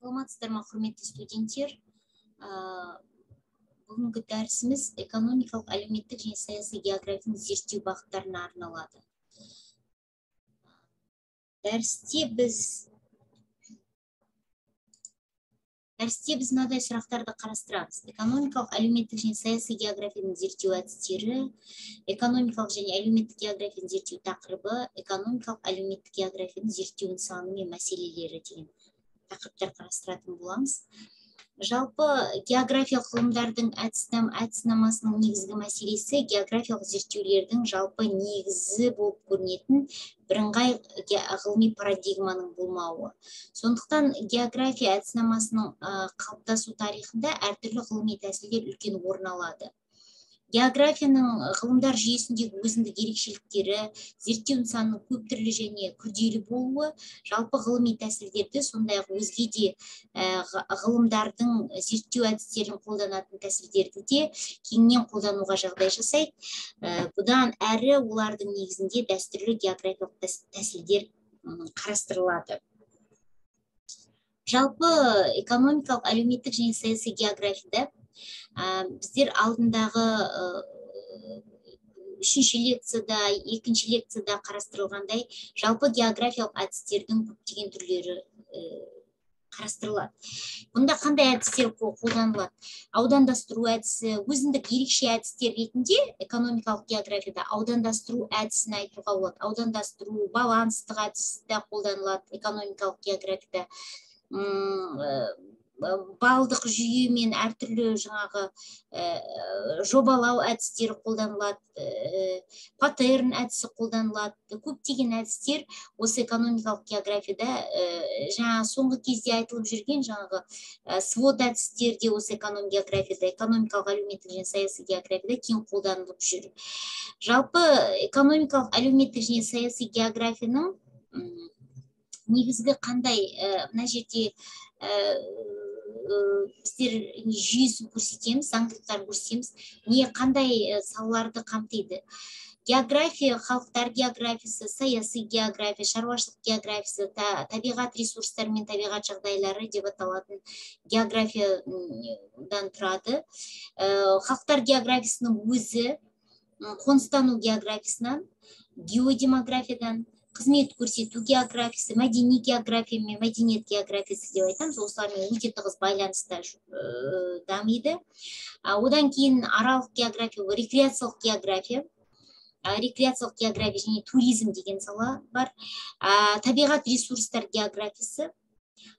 саламатсыздар ма құрметті студенттер? Бүгінгі дәрісіміз экономикалық әлеуметтік және саяси географияны зерттеу бағыттарына арналады. Дәрісте біз дәрісте біз мынадай сұрақтарды қарастырамыз. Экономикалық әлеуметтік және саяси географияны зерттеу әдістері экономикалық және әлеуметтік географияны зерттеу тақырыбы экономикалық әлеуметтік географияны зерттеу нысаны мен мәселелері деген. Тақырыптар қарастыратын боламыз. Жалпы географиялық ғылымдардың әдіснамасының негізгі мәселесі географиялық зерттеулердің жалпы негізі болып көрінетін бірыңғай ғылыми парадигманың болмауы. Сондықтан география әдіснамасының қалыптасу тарихында әртүрлі ғылыми тәсілдер үлкен орын алады. Географияның ғылымдар жүйесіндегі өзіндік ерекшеліктері зерттеу нысанының көп түрлі және күрделі болуы жалпы ғылыми тәсілдерді сондай ақ өзге де ғылымдардың зерттеу әдістерін қолданатын тәсілдерді де кеңінен қолдануға жағдай жасайды. Бұдан әрі олардың негізінде дәстүрлі географиялық тәсілдер қарастырылады. Жалпы экономикалық әлеуметтік және саяси географияда біздер алдындағы үшінші лекцияда екінші лекцияда қарастырылғандай жалпы географиялық әдістердің көптеген түрлері қарастырылады. Бұнда қандай әдістер қолданылады? Аудандастыру әдісі өзіндік ерекше әдістер ретінде экономикалық географияда аудандастыру әдісін айтуға болады. Аудандастыру баланстық әдіс де қолданылады экономикалық географияда. Балдық жүйе мен әртүрлі жаңағы жобалау әдістері қолданылады паттерн әдісі қолданылады көптеген әдістер осы экономикалық географияда жаңа соңғы кезде айтылып жүрген жаңағы свод әдістер де осы эконом географияда экономикалық әлеуметтік және саяси географияда кең қолданылып жүр. Жалпы экономикалық әлеуметтік және саяси географияның негізгі қандай мына жерде біздер жүйесін көрсетеміз заңдылықтарын көрсетеміз. Не қандай салаларды қамтиды? География халықтар географиясы саяси география шаруашылық географиясы табиғат ресурстары мен табиғат жағдайлары деп аталатын географиядан тұрады. Халықтар географиясының өзі қоныстану географиясынан геодемографиядан қызмет көрсету географиясы мәдени география мен мәдениет географиясы деп айтамыз. Осылармен өте тығыз байланыста дамиды. Одан кейін аралық география рекреациялық география. Рекреациялық география және туризм деген сала бар. Табиғат ресурстар географиясы.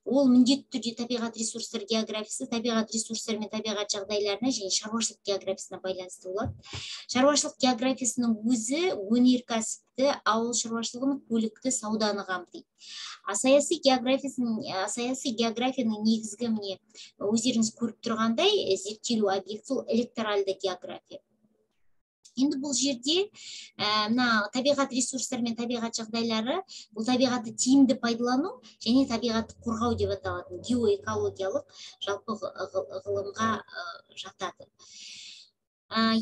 Ол міндетті түрде табиғат ресурстар географиясы табиғат ресурстары мен табиғат жағдайларына және шаруашылық географиясына байланысты болады. Шаруашылық географиясының өзі өнеркәсіпті ауыл шаруашылығын көлікті сауданы қамтиды. А саяси географиясының саяси географияның негізгі міне өздеріңіз көріп тұрғандай зерттелу объекті ол электоральды география. Енді бұл жерде мына табиғат ресурстары мен табиғат жағдайлары бұл табиғатты тиімді пайдалану және табиғатты қорғау деп аталатын геоэкологиялық жалпы ғылымға жатады.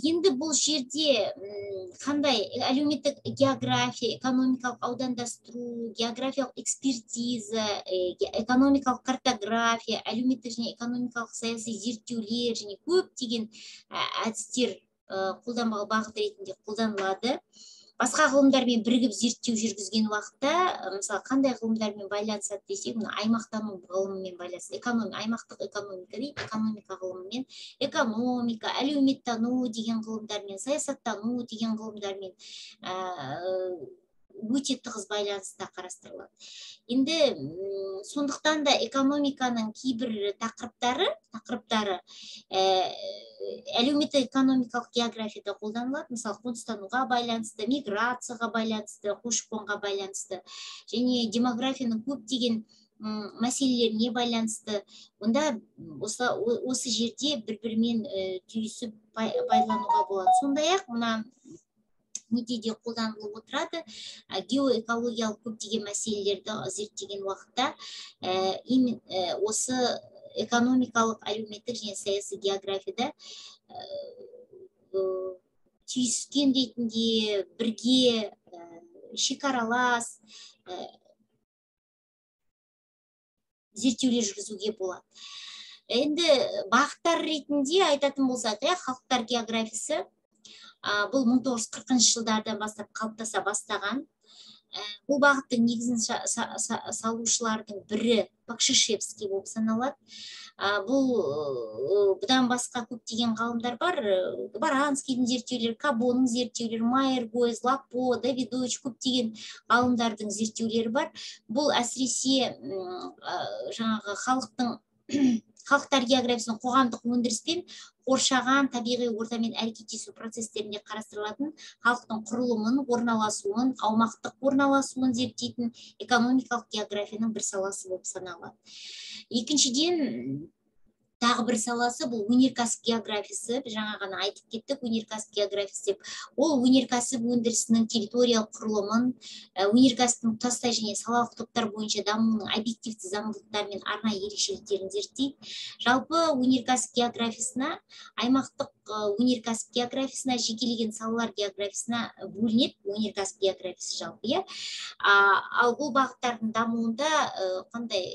Енді бұл жерде қандай әлеуметтік география экономикалық аудандастыру географиялық экспертиза экономикалық картография әлеуметтік және экономикалық саяси зерттеулер және көптеген әдістер қолданбалы бағыт ретінде қолданылады. Басқа ғылымдармен бірігіп зерттеу жүргізген уақытта мысалы қандай ғылымдармен байланысады десек мына аймақтану ғылымымен байланысты аймақтық экономика дейді экономика ғылымымен экономика әлеуметтану деген ғылымдармен саясаттану деген ғылымдармен өте тығыз байланыста қарастырылады. Енді сондықтан да экономиканың кейбір тақырыптары тақырыптары әлеуметтік экономикалық географияда қолданылады. Мысалы қоныстануға байланысты миграцияға байланысты көші қонға байланысты және демографияның көптеген мәселелеріне байланысты. Онда осы, осы жерде бір бірімен түйісіп пайдалануға болады. Сондай ақ мына неде де қолданылып отырады. Геоэкологиялық көптеген мәселелерді зерттеген уақытта осы экономикалық әлеуметтік және саяси географияда түйіскен ретінде бірге шекаралас зерттеулер жүргізуге болады. Енді бағыттар ретінде айтатын болсақ иә халықтар географиясы бұл мың тоғыз жүз қырқыншы жылдардан бастап қалыптаса бастаған. Бұл бағыттың негізін салушылардың бірі пакшишевский болып саналады. Бұл бұдан басқа көптеген ғалымдар бар. Баранскийдің зерттеулері кабоның зерттеулері майер гойз лапо давидович көптеген ғалымдардың зерттеулері бар. Бұл әсіресе жаңағы халықтың халықтар географиясының қоғамдық өндіріс пен қоршаған табиғи ортамен әрекеттесу процестерінде қарастырылатын халықтың құрылымын орналасуын аумақтық орналасуын зерттейтін экономикалық географияның бір саласы болып саналады. Екіншіден тағы бір саласы бұл өнеркәсіп географиясы. Жаңа ғана айтып кеттік өнеркәсіп географиясы деп. Ол өнеркәсіп өндірісінің территориялық құрылымын өнеркәсіптің тұтастай және салалық топтар бойынша дамуының объективті заңдылықтары мен арнайы ерекшеліктерін зерттейді. Жалпы өнеркәсіп географиясына аймақтық өнеркәсіп географиясына жекелеген салалар географиясына бөлінеді өнеркәсіп географиясы жалпы иә. Ал бұл бағыттардың дамуында қандай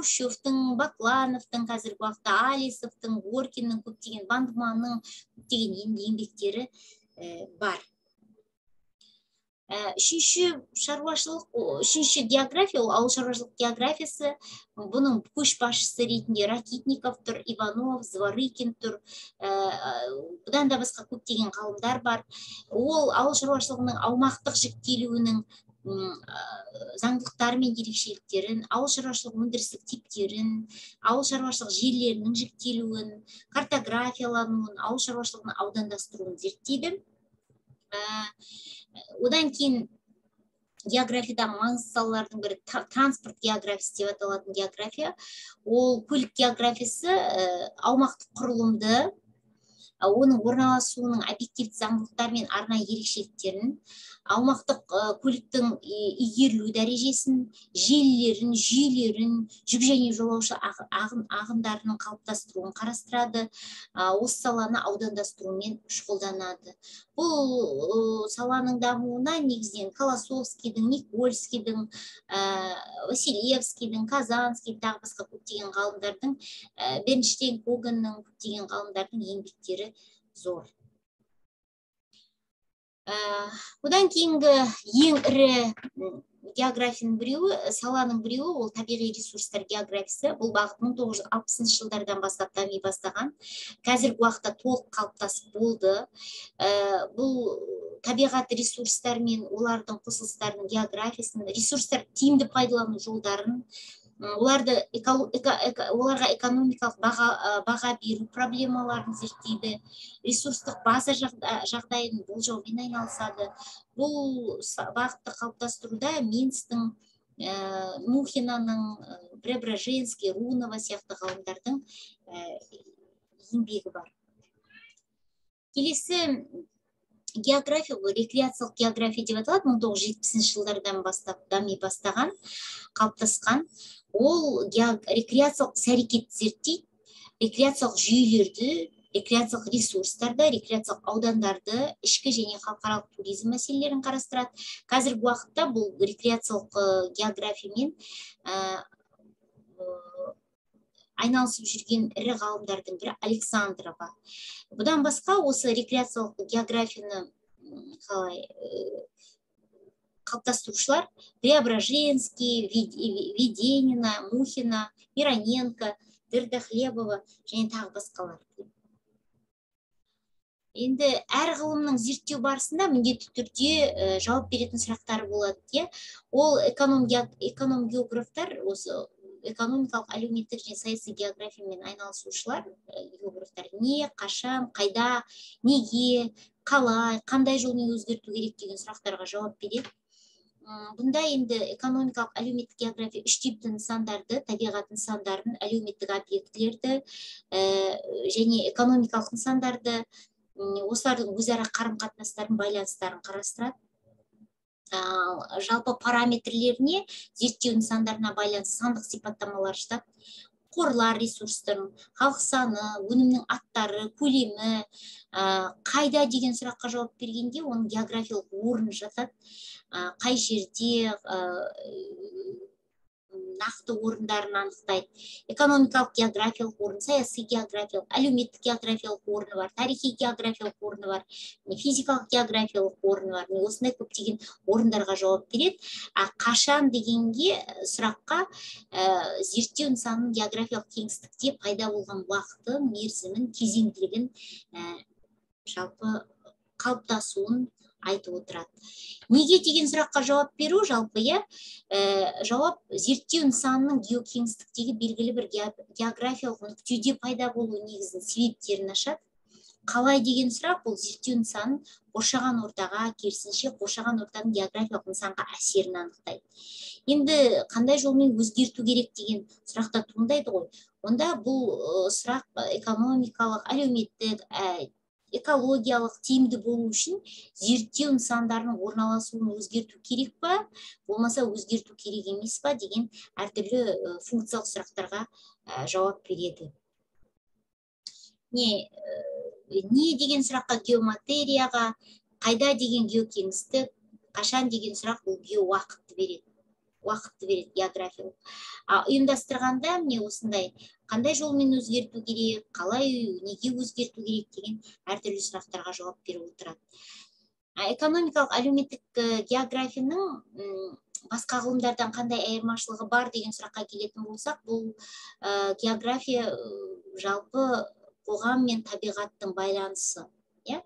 майыр хрущевтің баклановтың қазіргі уақытта алисовтың горкиннің көптеген бандманның көптеген еңбектері бар. Үшінші шаруашылық үшінші география ол ауыл шаруашылық географиясы бұның көшбасшысы ретінде ракитников тұр иванов зворыкин тұр бұдан да басқа көптеген ғалымдар бар. Ол ауыл шаруашылығының аумақтық жіктелуінің заңдылықтары мен ерекшеліктерін ауыл шаруашылық өндірістік типтерін ауыл шаруашылық жерлерінің жіктелуін картографиялануын ауыл шаруашылығының аудандастыруын зерттейді. Одан кейін географиядағы маңызды салалардың бірі транспорт географиясы деп аталатын география. Ол көлік географиясы аумақтық құрылымды оның орналасуының объективті заңдылықтары мен арнайы ерекшеліктерін аумақтық көліктің игерілу дәрежесін желілерін жүйелерін жүк және жолаушы ағындарының қалыптастыруын қарастырады. Осы саланы аудандастырумен шұғылданады. Бұл саланың дамуына негізінен колосовскийдің никольскийдің василевскийдің казанский тағы басқа көптеген ғалымдардың бернштейн когеннің көптеген ғалымдардың еңбектері зор. Одан кейінгі ең ірі географияның біреуі саланың біреуі ол табиғи ресурстар географиясы. Бұл бағыт мың тоғыз жүз алпысыншы жылдардан бастап дами бастаған. Қазіргі уақытта толық қалыптасып болды. Бұл табиғат ресурстары мен олардың қосылыстарының географиясын ресурстар тиімді пайдалану жолдарын оларды оларға экономикалық баға, баға беру проблемаларын зерттейді. Ресурстық база жағдайын болжаумен айналысады. Бұл бағытты қалыптастыруда минстің мухинаның преображенский рунова сияқты ғалымдардың еңбегі бар. Келесі география бұл рекреациялық география деп аталады. Мың тоғыз жүз жетпісінші жылдардан бастап дами бастаған қалыптасқан. Ол рекреациялық іс әрекетті зерттейді рекреациялық жүйелерді рекреациялық ресурстарды рекреациялық аудандарды ішкі және халықаралық туризм мәселелерін қарастырады. Қазіргі уақытта бұл рекреациялық географиямен айналысып жүрген ірі ғалымдардың бірі александрова. Бұдан басқа осы рекреациялық географияны қалай қалыптастырушылар преображенский веденина мухина мироненко дырдохлебова және тағы басқалар. Енді әр ғылымның зерттеу барысында міндетті түрде жауап беретін сұрақтар болады иә. Ол эконом, эконом географтар осы экономикалық әлеуметтік және саяси географиямен айналысушылар географтар не қашан қайда неге қалай қандай жолмен өзгерту керек деген сұрақтарға жауап береді. Бұнда енді экономикалық әлеуметтік география үш типті нысандарды табиғат нысандарын әлеуметтік объектілерді және экономикалық нысандарды осылардың өзара қарым қатынастарын байланыстарын қарастырады. Жалпы параметрлеріне зерттеу нысандарына байланысты сандық сипаттамалар жатады қорлар ресурстың халық саны өнімнің аттары көлемі қайда деген сұраққа жауап бергенде оның географиялық орны жатады. Қай жерде нақты орындарын анықтайды экономикалық географиялық орын саяси географиялық әлеуметтік географиялық орны бар тарихи географиялық орны бар физикалық географиялық орны бар осындай көптеген орындарға жауап береді. А қашан дегенге сұраққа ә, зерттеу нысанының географиялық кеңістікте пайда болған уақыты мерзімін кезеңділігін ә, жалпы қалыптасуын айтып отырады. Неге деген сұраққа жауап беру? Жалпы иә ә, жауап зерттеу нысанының геокеңістіктегі белгілі бір географиялық нүктеде пайда болу негізін себептерін ашады. Қалай деген сұрақ бұл зерттеу нысанын қоршаған ортаға керісінше қоршаған ортаның географиялық нысанға әсерін анықтайды. Енді қандай жолмен өзгерту керек деген сұрақ та туындайды ғой. Онда бұл сұрақ экономикалық әлеуметтік экологиялық тиімді болу үшін зерттеу нысандарының орналасуын өзгерту керек па? Болмаса өзгерту керек емес па? деген әртүрлі функциялық сұрақтарға жауап береді. Не не деген сұраққа геоматерияға қайда деген геокеңістік қашан деген сұрақ бұл геоуақытты береді. Уақытты береді географиялық. А ұйымдастырғанда міне осындай қандай жолмен өзгерту керек қалай неге өзгерту керек деген әртүрлі сұрақтарға жауап беріп отырады. Экономикалық әлеуметтік географияның басқа ғылымдардан қандай айырмашылығы бар деген сұраққа келетін болсақ бұл ә, география жалпы қоғам мен табиғаттың байланысы иә?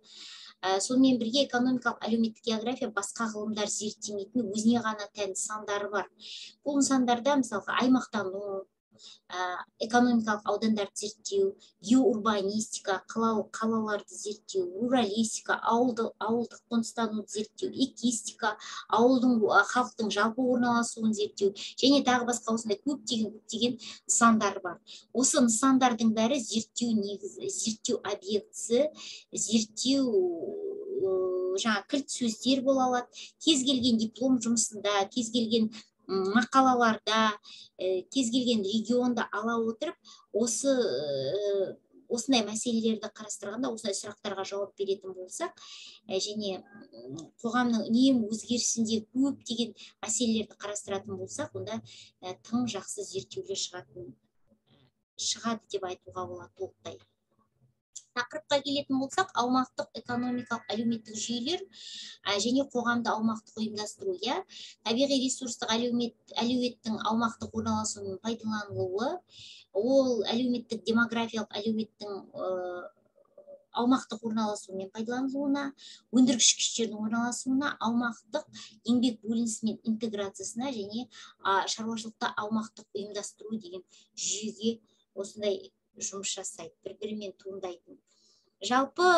Ә, сонымен бірге экономикалық әлеуметтік география басқа ғылымдар зерттемейтін өзіне ғана тән нысандары бар. Бұл нысандарда мысалға аймақтану экономикалық аудандарды зерттеу геоурбанистика қалалық қалаларды зерттеу руралистика ауылды ауылдық қоныстануды зерттеу экистика ауылдың халықтың жалпы орналасуын зерттеу және тағы басқа осындай көптеген көптеген нысандар бар. Осы нысандардың бәрі зерттеу негізі зерттеу объектісі зерттеу жаңа кілт сөздер бола алады. Кез келген диплом жұмысында кез келген мақалаларда э, кез келген регионды ала отырып осы э, осындай мәселелерді қарастырғанда осындай сұрақтарға жауап беретін болсақ э, және қоғамның үнемі өзгерісінде көптеген мәселелерді қарастыратын болсақ онда тым жақсы зерттеулер шығатын шығады деп айтуға болады толықтай. Тақырыпқа келетін болсақ аумақтық экономикалық әлеуметтік жүйелер және қоғамды аумақтық ұйымдастыру иә? Табиғи ресурстық әлеумет әлеуеттің аумақтық орналасуы пайдаланылуы ол әлеуметтік демографиялық әлеуеттің аумақтық орналасуы мен пайдаланылуына өндіргіш күштердің орналасуына аумақтық еңбек бөлінісі мен интеграциясына және шаруашылықта аумақтық ұйымдастыру деген жүйеге осындай жұмыс жасайды бір бірімен туындайтын. Жалпы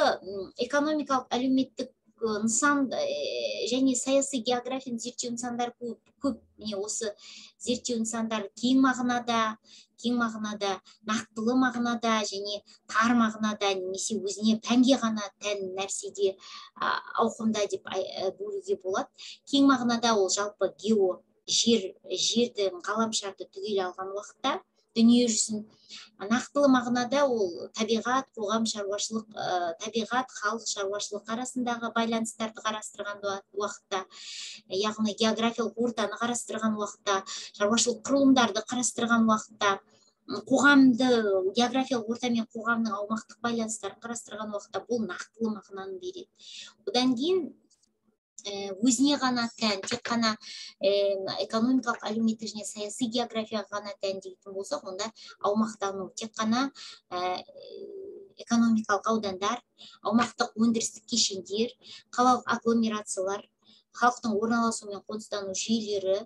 экономикалық әлеуметтік нысан және саяси географияны зерттеу нысандары көп көп. Міне осы зерттеу нысандары кең мағынада кең мағынада нақтылы мағынада және тар мағынада немесе өзіне пәнге ғана тән нәрседе ауқымда деп бөлуге болады. Кең мағынада ол жалпы гео жер жерді ғаламшарды түгел алған уақытта дүние жүзін. Нақтылы мағынада ол табиғат қоғам шаруашылық ә, табиғат халық шаруашылық арасындағы байланыстарды қарастырған уақытта яғни географиялық ортаны қарастырған уақытта шаруашылық құрылымдарды қарастырған уақытта қоғамды географиялық орта мен қоғамның аумақтық байланыстарын қарастырған уақытта бұл нақтылы мағынаны береді. Одан кейін өзіне ғана тән тек қана экономикалық әлеуметтік және саяси географияға ғана тән дейтін болсақ онда аумақтану тек қана экономикалық аудандар аумақтық өндірістік кешендер қалалық агломерациялар халықтың орналасу мен қоныстану жүйелері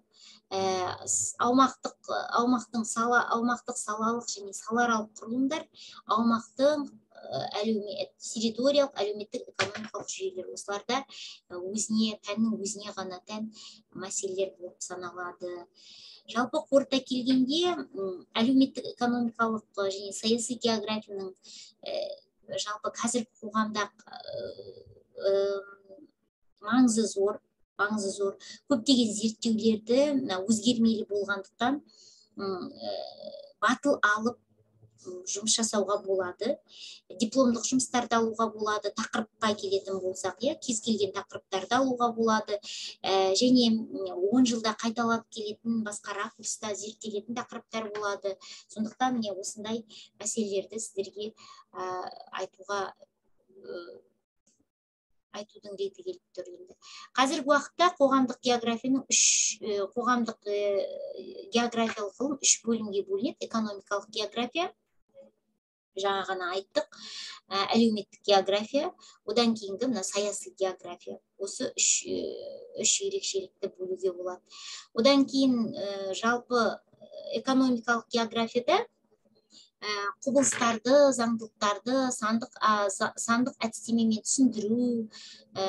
аумақтық аумақтың сала аумақтық салалық және салааралық құрылымдар аумақтың әлеумет территориялық әлеуметтік экономикалық жүйелер осыларда өзіне пәннің өзіне ғана тән мәселелер болып саналады. Жалпы қорыта келгенде әлеуметтік экономикалық және саяси географияның жалпы қазіргі қоғамда маңызы зор маңызы зор. Көптеген зерттеулерді өзгермелі болғандықтан батыл алып жұмыс жасауға болады. Дипломдық жұмыстарды алуға болады тақырыпқа келетін болсақ иә кез келген тақырыптарды алуға болады. Ә, және он жылда қайталап келетін басқа ракурста зерттелетін тақырыптар болады. Сондықтан міне осындай мәселелерді сіздерге ә, айтуға айтудың реті келіп тұр енді. Қазіргі уақытта қоғамдық географияның үш қоғамдық географиялық ғылым үш бөлімге бөлінеді. Экономикалық география жаңа ғана айттық. Әлеуметтік география одан кейінгі мына саяси география. Осы үш үш ерекшелікті бөлуге болады. Одан кейін жалпы экономикалық географияда Э, құбылыстарды заңдылықтарды сандық сандық әдістемемен түсіндіру э,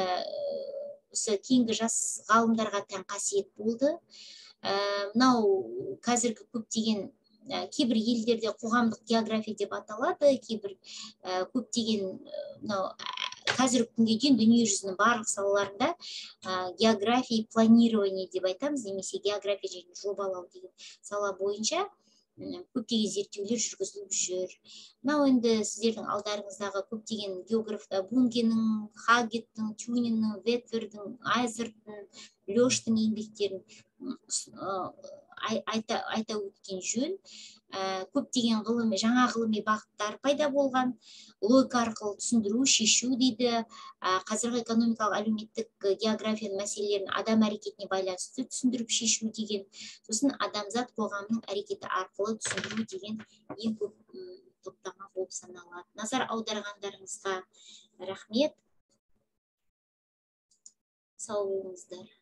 осы кейінгі жас ғалымдарға тән қасиет болды. Мынау қазіргі көптеген кейбір елдерде қоғамдық география деп аталады кейбір көптеген мынау қазіргі күнге дейін дүниежүзінің барлық салаларында география планирование деп айтамыз немесе география және жобалау деген сала бойынша көптеген зерттеулер жүргізіліп жүр. Мынау енді сіздердің алдарыңыздағы көптеген географтар бунгенің хагеттің тюниннің ветвердің айзерттің лештің еңбектерін айта, өткен жөн. Ә, көптеген ғылыми жаңа ғылыми бағыттар пайда болған. Логика арқылы түсіндіру шешу дейді. Ә, қазіргі экономикалық әлеуметтік географияның мәселелерін адам әрекетіне байланысты түсіндіріп шешу деген. Сосын адамзат қоғамның әрекеті арқылы түсіндіру деген ең көп топтама болып саналады. Назар аударғандарыңызға рахмет. Сау болыңыздар.